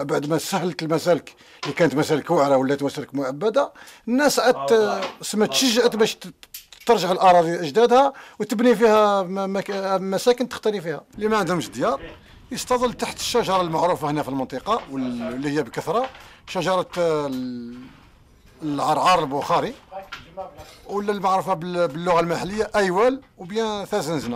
بعد ما سهلت المسالك اللي كانت مسالك وعره ولات مسالك معبده الناس عاد سما تشجعت باش ترجع الأراضي اجدادها وتبني فيها مساكن تختلي فيها. اللي ما عندهمش ديار يستظل تحت الشجرة المعروفة هنا في المنطقة واللي هي بكثرة شجرة العرعار البخاري ولا المعروفة باللغة المحلية أيوال وبيان ثازنزنه